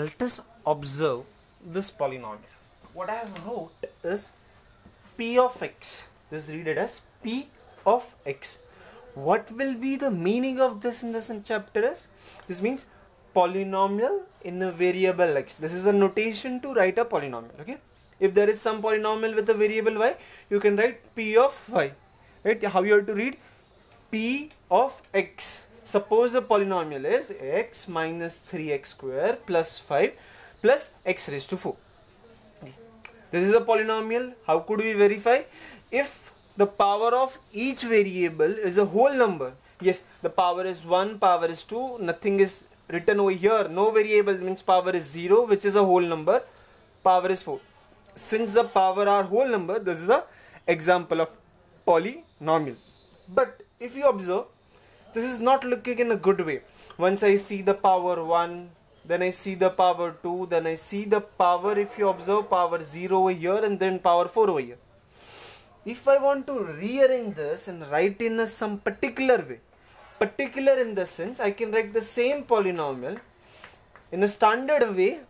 let us observe this polynomial. What I have wrote is p of x. This is read as p of x. What will be the meaning of this in this chapter is? This means polynomial in a variable x. This is a notation to write a polynomial. Okay. If there is some polynomial with a variable y, you can write p of y. Right? How you have to read p of x Suppose the polynomial is x minus 3x square plus 5 plus x raised to 4. This is a polynomial. How could we verify? If the power of each variable is a whole number. Yes, the power is 1, power is 2, nothing is written over here. No variable means power is 0 which is a whole number. Power is 4. Since the power are whole number, this is a example of polynomial. But if you observe, this is not looking in a good way. Once I see the power 1 then I see the power 2 then I see the power if you observe power 0 over here and then power 4 over here. If I want to rearrange this and write in a some particular way particular in the sense I can write the same polynomial in a standard way.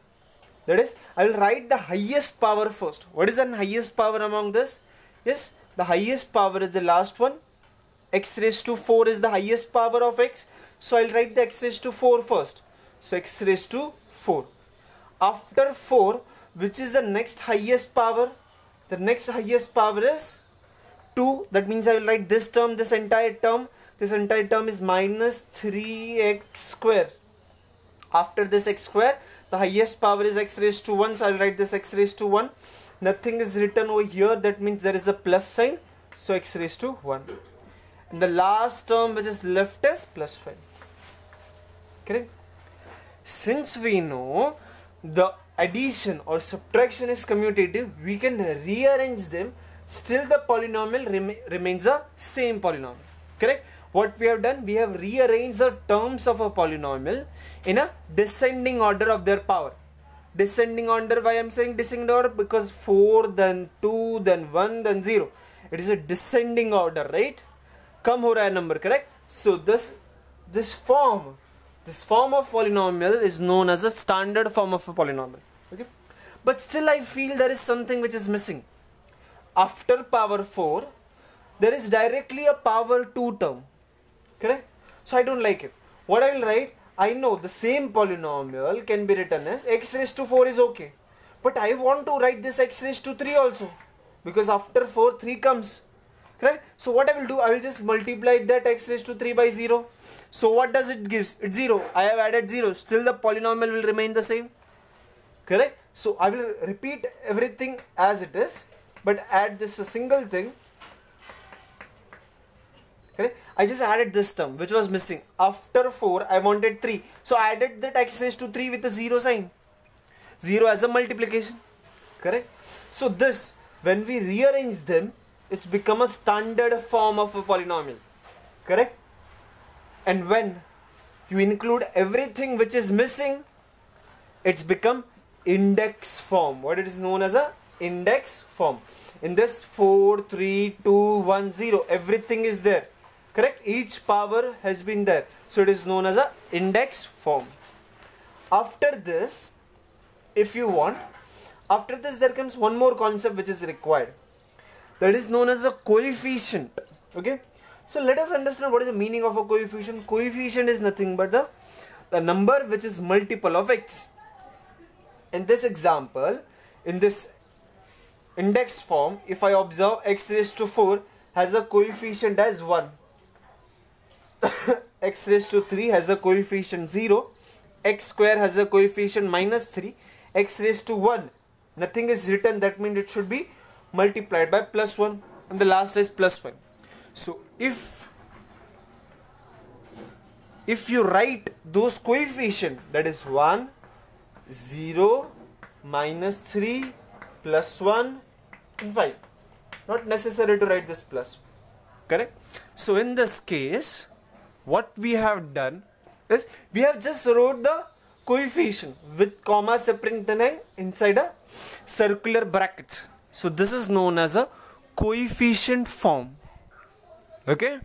That is I will write the highest power first. What is the highest power among this? Yes the highest power is the last one x raised to 4 is the highest power of x. So I'll write the x raised to 4 first. So x raised to 4 after 4 which is the next highest power? The next highest power is 2 that means I will write this term this entire term. This entire term is minus 3x square. After this x square the highest power is x raised to 1 so I'll write this x raised to 1 nothing is written over here. That means there is a plus sign. So x raised to 1 and the last term which is left is plus 5 correct? Since we know the addition or subtraction is commutative we can rearrange them. Still the polynomial rem remains the same polynomial. Correct? What we have done we have rearranged the terms of a polynomial in a descending order of their power. Descending order why i'm saying descending order? Because 4 then 2 then 1 then 0 it is a descending order right कम हो रहा है number correct so this this form this form of polynomial is known as a standard form of a polynomial okay but still I feel there is something which is missing after power 4 there is directly a power 2 term correct so I don't like it what I will write I know the same polynomial can be written as x raised to 4 is okay but I want to write this x raised to 3 also because after 4 3 comes right so what i will do i will just multiply that x raised to 3 by 0 so what does it gives? It's 0 i have added 0 still the polynomial will remain the same. Correct? So i will repeat everything as it is but add this a single thing. I just added this term which was missing. After 4 i wanted 3 so i added that x raised to 3 with a 0 sign. 0 as a multiplication. Correct? So this when we rearrange them it's become a standard form of a polynomial correct? And when you include everything which is missing it's become index form. What it is known as a index form. In this 4 3 2 1 0 everything is there correct? Each power has been there. So it is known as a index form. After this if you want after this there comes one more concept which is required that is known as a coefficient. Okay? So let us understand what is the meaning of a coefficient. Coefficient is nothing but the the number which is multiple of x. In this example in this index form if I observe x raised to 4 has a coefficient as 1 x raised to 3 has a coefficient 0 x square has a coefficient minus 3 x raised to 1 nothing is written. That means it should be multiplied by plus 1 and the last is plus 1 so if if you write those coefficient that is 1 0 minus 3 plus 1 and 5 not necessary to write this plus. Correct? So in this case what we have done is we have just wrote the coefficient with comma separating inside a circular brackets so this is known as a coefficient form. Okay